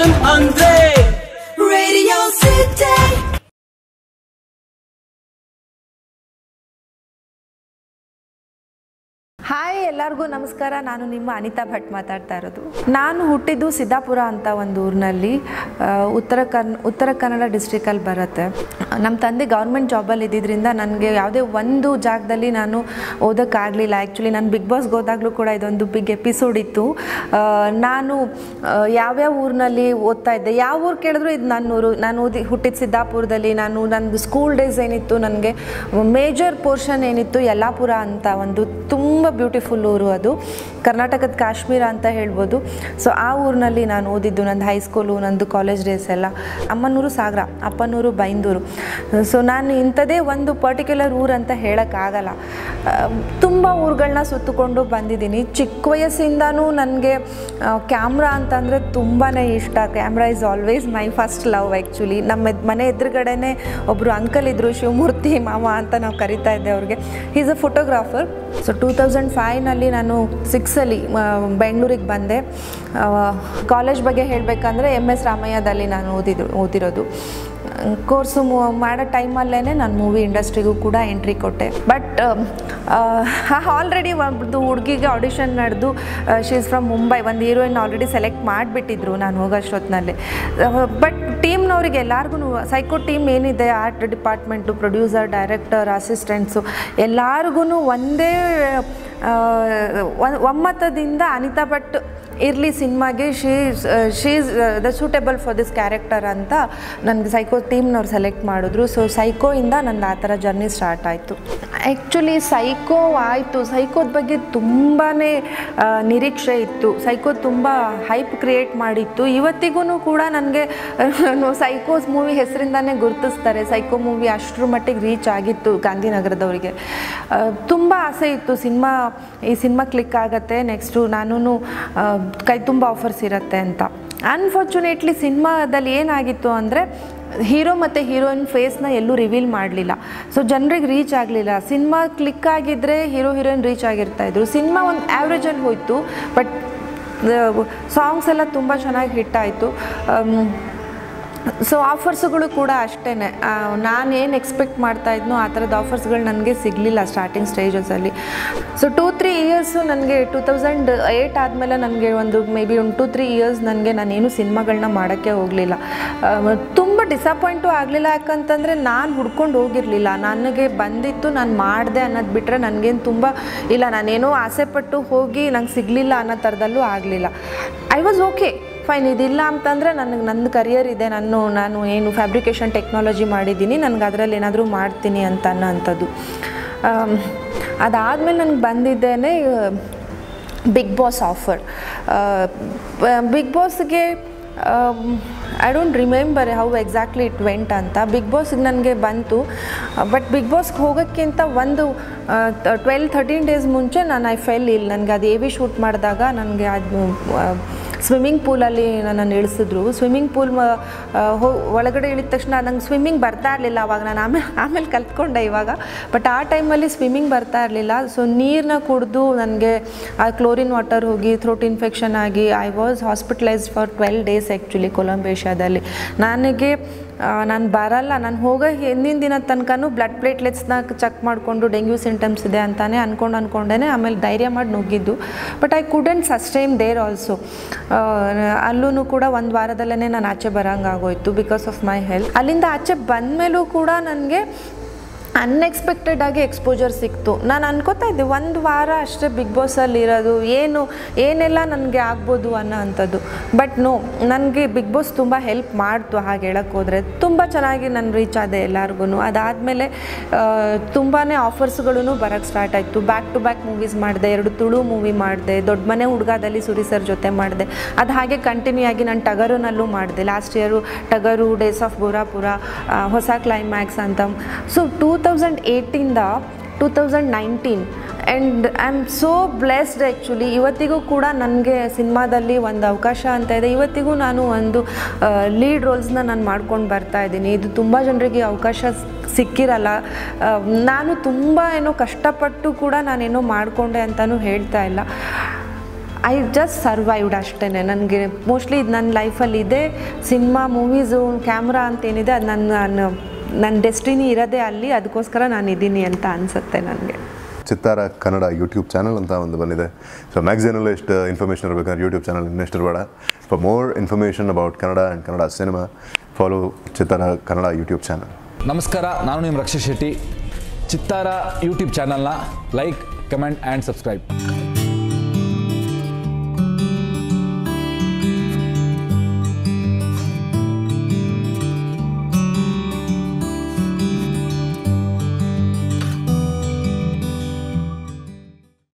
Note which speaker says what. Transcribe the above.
Speaker 1: I'm Andre.
Speaker 2: Radio City.
Speaker 3: Hi ಎಲ್ಲರಿಗೂ ನಮಸ್ಕಾರ. ನಾನು ನಿಮ್ಮ ಅನಿತಾ ಭಟ್ ಮಾತಾಡ್ತಾ ಇರೋದು. ನಾನು ಹುಟ್ಟಿದ್ದು ಸಿದ್ದಾಪುರ ಅಂತ ಒಂದು ಊರಿನಲ್ಲಿ. ಉತ್ತರ ಕನ್ ಉತ್ತರ ಕನ್ನಡ ಡಿಸ್ಟ್ರಿಕಲ್ಲಿ ಬರುತ್ತೆ. ನಮ್ಮ ತಂದೆ ಗೌರ್ಮೆಂಟ್ ಜಾಬಲ್ಲಿ ಇದ್ದಿದ್ದರಿಂದ ನನಗೆ ಯಾವುದೇ ಒಂದು ಜಾಗದಲ್ಲಿ ನಾನು ಓದೋಕ್ಕಾಗಲಿಲ್ಲ ಆ್ಯಕ್ಚುಲಿ ನಾನು ಬಿಗ್ ಬಾಸ್ಗೆ ಹೋದಾಗಲೂ ಕೂಡ ಇದೊಂದು ಬಿಗ್ ಎಪಿಸೋಡ್ ಇತ್ತು. ನಾನು ಯಾವ್ಯಾವ ಊರಿನಲ್ಲಿ ಓದ್ತಾ ಇದ್ದೆ, ಯಾವ ಊರು ಕೇಳಿದ್ರು ಇದು ನನ್ನ ಊರು. ನಾನು ಓದಿ, ಹುಟ್ಟಿದ ಸಿದ್ದಾಪುರದಲ್ಲಿ ನಾನು ನನ್ನದು ಸ್ಕೂಲ್ ಡೇಸ್ ಏನಿತ್ತು, ನನಗೆ ಮೇಜರ್ ಪೋರ್ಷನ್ ಏನಿತ್ತು ಯಲ್ಲಾಪುರ ಅಂತ ಒಂದು ತುಂಬ ಬ್ಯೂಟಿಫುಲ್ ಊರು ಅದು. ಕರ್ನಾಟಕದ ಕಾಶ್ಮೀರ ಅಂತ ಹೇಳ್ಬೋದು. ಸೊ ಆ ಊರಿನಲ್ಲಿ ನಾನು ಓದಿದ್ದು ನಂದು ಹೈಸ್ಕೂಲು ನಂದು ಕಾಲೇಜ್ ಡೇಸ್ ಎಲ್ಲ ಅಮ್ಮನೂರು ಸಾಗರ, ಅಪ್ಪನೂರು ಬೈಂದೂರು. ಸೊ ನಾನು ಇಂಥದೇ ಒಂದು ಪರ್ಟಿಕ್ಯುಲರ್ ಊರು ಅಂತ ಹೇಳೋಕ್ಕಾಗಲ್ಲ. ತುಂಬ ಊರುಗಳನ್ನ ಸುತ್ತಿಕೊಂಡು ಬಂದಿದ್ದೀನಿ. ಚಿಕ್ಕ ವಯಸ್ಸಿಂದನೂ ನನಗೆ ಕ್ಯಾಮ್ರಾ ಅಂತಂದರೆ ತುಂಬಾ ಇಷ್ಟ. Camera is always my first love actually ನಮ್ಮ ಮನೆ ಎದುರುಗಡೆನೇ ಒಬ್ಬರು ಅಂಕಲ್ ಇದ್ದರು ಶಿವಮೂರ್ತಿ ಮಾಮ ಅಂತ ನಾವು ಕರಿತಾ ಇದ್ದೆ ಅವ್ರಿಗೆ. Is a photographer so two thousand ಫೈವ್ನಲ್ಲಿ ನಾನು ಸಿಕ್ಸಲ್ಲಿ ಬೆಂಗಳೂರಿಗೆ ಬಂದೆ. ಕಾಲೇಜ್ ಬಗ್ಗೆ ಹೇಳಬೇಕಂದ್ರೆ ಎಂ ಎಸ್ ರಾಮಯ್ಯದಲ್ಲಿ ನಾನು ಓದಿದ್ದು, ಓದಿರೋದು. ಕೋರ್ಸು ಮಾಡೋ ಟೈಮಲ್ಲೇ ನಾನು ಮೂವಿ ಇಂಡಸ್ಟ್ರಿಗೂ ಕೂಡ ಎಂಟ್ರಿ ಕೊಟ್ಟೆ. ಬಟ್ ಆಲ್ರೆಡಿ ಒಂದು ಹುಡುಗಿಗೆ ಆಡಿಷನ್ ನಡೆದು ಶಿ ಇಸ್ ಫ್ರಮ್ ಮುಂಬೈ ಒಂದು ಹೀರೋಯಿನ್ ಆಲ್ರೆಡಿ ಸೆಲೆಕ್ಟ್ ಮಾಡಿಬಿಟ್ಟಿದ್ರು ನಾನು ಹೋಗೋಷ್ಟೊತ್ತಿನಲ್ಲಿ ಬಟ್ ಟೀಮ್ನವ್ರಿಗೆ ಎಲ್ಲರಿಗೂ ಸೈಕೋ ಟೀಮ್ ಏನಿದೆ, art department producer director assistants ಎಲ್ಲರಿಗೂ ಒಂದೇ ಒಮ್ಮತದಿಂದ ಅನಿತಾ ಭಟ್ ಇರಲಿ ಸಿನಿಮಾಗೆ, she she's the suitable for this character ಅಂತ ನನಗೆ ಸೈಕೋ ಟೀಮ್ನವ್ರು ಸೆಲೆಕ್ಟ್ ಮಾಡಿದ್ರು. ಸೊ ಸೈಕೋಯಿಂದ ನಂದು ಆ ಥರ ಜರ್ನಿ ಸ್ಟಾರ್ಟ್ ಆಯಿತು. ಆ್ಯಕ್ಚುಲಿ ಸೈಕೋ ಆಯಿತು. ಸೈಕೋದ ಬಗ್ಗೆ ತುಂಬಾ ನಿರೀಕ್ಷೆ ಇತ್ತು. ಸೈಕೋ ತುಂಬ ಹೈಪ್ ಕ್ರಿಯೇಟ್ ಮಾಡಿತ್ತು. ಇವತ್ತಿಗೂ ಕೂಡ ನನಗೆ ಸೈಕೋಸ್ ಮೂವಿ ಹೆಸರಿಂದಾನೇ ಗುರುತಿಸ್ತಾರೆ. ಸೈಕೋ ಮೂವಿ ಅಷ್ಟರ ಮಟ್ಟಿಗೆ ರೀಚ್ ಆಗಿತ್ತು ಗಾಂಧಿನಗರದವರಿಗೆ. ತುಂಬ ಆಸೆ ಇತ್ತು. ಸಿನಿಮಾ, ಈ ಸಿನಿಮಾ ಕ್ಲಿಕ್ ಆಗುತ್ತೆ. ನೆಕ್ಸ್ಟು ನಾನು ಕೈ ತುಂಬ ಆಫರ್ಸ್ ಇರುತ್ತೆ ಅಂತ. ಅನ್ಫಾರ್ಚುನೇಟ್ಲಿ ಸಿನಿಮಾದಲ್ಲಿ ಏನಾಗಿತ್ತು ಅಂದರೆ, ಹೀರೋ ಮತ್ತು ಹೀರೋಯಿನ್ ಫೇಸ್ನ ಎಲ್ಲೂ ರಿವೀಲ್ ಮಾಡಲಿಲ್ಲ. ಸೊ ಜನರಿಗೆ ರೀಚ್ ಆಗಲಿಲ್ಲ. ಸಿನಿಮಾ ಕ್ಲಿಕ್ ಆಗಿದ್ದರೆ ಹೀರೋ, ಹೀರೋಯಿನ್ ರೀಚ್ ಆಗಿರ್ತಾಯಿದ್ರು ಸಿನಿಮಾ ಒಂದು ಆ್ಯಾವ್ರೇಜಲ್ಲಿ ಹೋಯಿತು ಬಟ್ ಸಾಂಗ್ಸ್ ಎಲ್ಲ ತುಂಬ ಚೆನ್ನಾಗಿ ಹಿಟ್ ಆಯಿತು. ಸೊ ಆಫರ್ಸ್ಗಳು ಕೂಡ ಅಷ್ಟೇ ನಾನು ಏನು ಎಕ್ಸ್ಪೆಕ್ಟ್ ಮಾಡ್ತಾ ಆ ಥರದ ಆಫರ್ಸ್ಗಳು ನನಗೆ ಸಿಗಲಿಲ್ಲ ಸ್ಟಾರ್ಟಿಂಗ್ ಸ್ಟೇಜಸಲ್ಲಿ ಸೊ ಟೂ ತ್ರೀ ಇಯರ್ಸು ನನಗೆ ಟೂ ತೌಸಂಡ್ ಏಯ್ಟ್ ಆದಮೇಲೆ ನನಗೆ ಒಂದು ಮೇ ಬಿ ಒಂದು ಟೂ ತ್ರೀ ಇಯರ್ಸ್ ನನಗೆ ನಾನೇನು ಸಿನಿಮಾಗಳನ್ನ ಮಾಡೋಕ್ಕೆ ಹೋಗಲಿಲ್ಲ. ತುಂಬ ಡಿಸಪಾಯಿಂಟು ಆಗಲಿಲ್ಲ. ಯಾಕಂತಂದರೆ ನಾನು ಹುಡ್ಕೊಂಡು ಹೋಗಿರಲಿಲ್ಲ. ನನಗೆ ಬಂದಿತ್ತು, ನಾನು ಮಾಡಿದೆ ಅನ್ನೋದು ಬಿಟ್ಟರೆ ನನಗೇನು ತುಂಬ ಇಲ್ಲ. ನಾನೇನೋ ಆಸೆಪಟ್ಟು ಹೋಗಿ ನಂಗೆ ಸಿಗಲಿಲ್ಲ ಅನ್ನೋ ಥರದಲ್ಲೂ ಆಗಲಿಲ್ಲ. ಐ ವಾಸ್ ಓಕೆ ಫೈನ್ ಇದಿಲ್ಲ ಅಂತಂದರೆ ನನಗೆ ನನ್ನ ಕರಿಯರ್ ಇದೆ, ನಾನು ನಾನು ಏನು ಫ್ಯಾಬ್ರಿಕೇಷನ್ ಟೆಕ್ನಾಲಜಿ ಮಾಡಿದ್ದೀನಿ, ನನಗೆ ಅದರಲ್ಲಿ ಏನಾದರೂ ಮಾಡ್ತೀನಿ ಅಂತ ಅನ್ನೋ ಅಂಥದ್ದು ಅದಾದಮೇಲೆ ನನಗೆ ಬಂದಿದ್ದೇನೆ Bigg Boss offer Bigg ಬಾಸ್ಗೆ I don't remember how exactly it went ಅಂತ. ಬಿಗ್ ಬಾಸ್ಗೆ ನನಗೆ ಬಂತು. ಬಟ್ ಬಿಗ್ ಬಾಸ್ಗೆ ಹೋಗೋಕ್ಕಿಂತ ಒಂದು ಟ್ವೆಲ್ ಥರ್ಟೀನ್ ಡೇಸ್ ಮುಂಚೆ ನಾನು ಐ ಫೆಲ್ ಇಲ್ಲಿ ನನಗೆ ಅದು ಎ ವಿ ಶೂಟ್ ಮಾಡಿದಾಗ ನನಗೆ ಅದು ಸ್ವಿಮ್ಮಿಂಗ್ ಪೂಲಲ್ಲಿ ನನ್ನನ್ನು ಇಳಿಸಿದ್ರು. ಸ್ವಿಮ್ಮಿಂಗ್ ಪೂಲ್ ಹೋ, ಒಳಗಡೆ ಇಳಿದ ತಕ್ಷಣ ನಂಗೆ ಸ್ವಿಮ್ಮಿಂಗ್ ಬರ್ತಾ ಇರಲಿಲ್ಲ ಅವಾಗ. ನಾನು ಆಮೇಲೆ ಆಮೇಲೆ ಕಲ್ತ್ಕೊಂಡೆ ಇವಾಗ. ಬಟ್ ಆ ಟೈಮಲ್ಲಿ ಸ್ವಿಮ್ಮಿಂಗ್ ಬರ್ತಾ ಇರಲಿಲ್ಲ. ಸೊ ನೀರನ್ನ ಕುಡಿದು ನನಗೆ, ಆ, ಕ್ಲೋರಿನ್ ವಾಟರ್ ಹೋಗಿ ಥ್ರೋಟ್ ಇನ್ಫೆಕ್ಷನ್ ಆಗಿ I was hospitalised for twelve days actually ಕೊಲಂಬೇಷ್ಯಾದಲ್ಲಿ ನನಗೆ ನಾನು ಬರಲ್ಲ, ನಾನು ಹೋಗೋ ಹಿಂದಿನ ದಿನ ತನಕನೂ ಬ್ಲಡ್ ಪ್ಲೇಟ್ಲೆಟ್ಸ್ನ ಚೆಕ್ ಮಾಡಿಕೊಂಡು ಡೆಂಗ್ಯೂ ಸಿಂಟಮ್ಸ್ ಇದೆ ಅಂತಾನೆ ಅಂದ್ಕೊಂಡು ಅಂದ್ಕೊಂಡೇ ಆಮೇಲೆ ಧೈರ್ಯ ಮಾಡಿ ನುಗ್ಗಿದ್ದು. But I couldn't sustain there also ಅಲ್ಲೂ ಕೂಡ ಒಂದು ವಾರದಲ್ಲೇ ನಾನು ಆಚೆ ಬರೋಂಗಾಗೋಯ್ತು ಬಿಕಾಸ್ ಆಫ್ ಮೈ ಹೆಲ್ತ್ ಅಲ್ಲಿಂದ ಆಚೆ ಬಂದ ಮೇಲೂ ಕೂಡ ನನಗೆ ಅನ್ಎಕ್ಸ್ಪೆಕ್ಟೆಡ್ ಆಗಿ ಎಕ್ಸ್ಪೋಜರ್ ಸಿಕ್ತು. ನಾನು ಅನ್ಕೋತಾ ಇದ್ದೆ, ಒಂದು ವಾರ ಅಷ್ಟೇ ಬಿಗ್ ಬಾಸಲ್ಲಿ ಇರೋದು, ಏನು, ಏನೆಲ್ಲ ನನಗೆ ಆಗ್ಬೋದು ಅನ್ನೋ ಅಂಥದ್ದು. ಬಟ್ ನೋ ನನಗೆ ಬಿಗ್ ಬಾಸ್ ತುಂಬ ಹೆಲ್ಪ್ ಮಾಡ್ತು ಹಾಗೆ ಹೇಳಕ್ಕೆ ಹೋದರೆ. ತುಂಬ ಚೆನ್ನಾಗಿ ನಾನು ರೀಚ್ ಆದೆ ಎಲ್ಲರಿಗೂ ಅದಾದಮೇಲೆ ತುಂಬಾ ಆಫರ್ಸ್ಗಳೂ ಬರೋಕ್ಕೆ ಸ್ಟಾರ್ಟ್ ಆಯಿತು. ಬ್ಯಾಕ್ ಟು ಬ್ಯಾಕ್ ಮೂವೀಸ್ ಮಾಡಿದೆ, ಎರಡು ತುಳು ಮೂವಿ ಮಾಡಿದೆ, ದೊಡ್ಡ ಮನೆ ಹುಡುಗದಲ್ಲಿ ಸುರಿ ಸರ್ ಜೊತೆ ಮಾಡಿದೆ. ಅದು ಹಾಗೆ ಕಂಟಿನ್ಯೂ ಆಗಿ ನಾನು ಟಗರುನಲ್ಲೂ ಮಾಡಿದೆ. Last year Tagaru days of Gorapura ಹೊಸ ಕ್ಲೈಮ್ಯಾಕ್ಸ್ ಅಂತ. So two thousand ಏಯ್ಟಿಂದ two thousand nineteen and I am so blessed actually ಇವತ್ತಿಗೂ ಕೂಡ ನನಗೆ ಸಿನಿಮಾದಲ್ಲಿ ಒಂದು ಅವಕಾಶ ಅಂತ ಇದೆ. ಇವತ್ತಿಗೂ ನಾನು ಒಂದು ಲೀಡ್ ರೋಲ್ಸ್ನ ನಾನು ಮಾಡ್ಕೊಂಡು ಬರ್ತಾ ಇದ್ದೀನಿ. ಇದು ತುಂಬ ಜನರಿಗೆ ಅವಕಾಶ ಸಿಕ್ಕಿರಲ್ಲ. ನಾನು ತುಂಬ ಏನೋ ಕಷ್ಟಪಟ್ಟು ಕೂಡ ನಾನೇನೋ ಮಾಡಿಕೊಂಡೆ ಅಂತಲೂ ಹೇಳ್ತಾ ಇಲ್ಲ. ಐ ಜಸ್ಟ್ ಸರ್ವೈವ್ಡ್ ಅಷ್ಟೇ ನನಗೆ ಮೋಸ್ಟ್ಲಿ ಇದು ನನ್ನ ಲೈಫಲ್ಲಿ ಇದೆ. ಸಿನಿಮಾ ಮೂವೀಸು ಕ್ಯಾಮ್ರಾ ಅಂತೇನಿದೆ ಅದು ನನ್ನ ನಾನು ನನ್ನ ಡೆಸ್ಟಿನಿ ಇರೋದೇ ಅಲ್ಲಿ ಅದಕ್ಕೋಸ್ಕರ ನಾನು ಇದ್ದೀನಿ ಅಂತ ಅನಿಸುತ್ತೆ ನನಗೆ.
Speaker 1: ಚಿತ್ತಾರ ಕನ್ನಡ ಯೂಟ್ಯೂಬ್ ಚಾನಲ್ ಅಂತ ಒಂದು ಬಂದಿದೆ. ಸೊ ಮ್ಯಾಗ್ಝಿನಲ್ಲೂ ಎಷ್ಟು ಇನ್ಫಾರ್ಮೇಷನ್ ಇರಬೇಕಂದ್ರೆ ಯೂಟ್ಯೂಬ್ ಚಾನಲ್ ಇನ್ನೆಷ್ಟು ಇರಬೇಡ. For more information about Kannada and Kannada cinema follow Chittara Kannada YouTube channel
Speaker 4: ನಮಸ್ಕಾರ ನಾನು ನಿಮ್ಮ ರಕ್ಷಿತ್ ಶೆಟ್ಟಿ. ಚಿತ್ತಾರ ಯೂಟ್ಯೂಬ್ ಚಾನಲ್ನ ಲೈಕ್ ಕಮೆಂಟ್ ಆ್ಯಂಡ್ ಸಬ್ಸ್ಕ್ರೈಬ್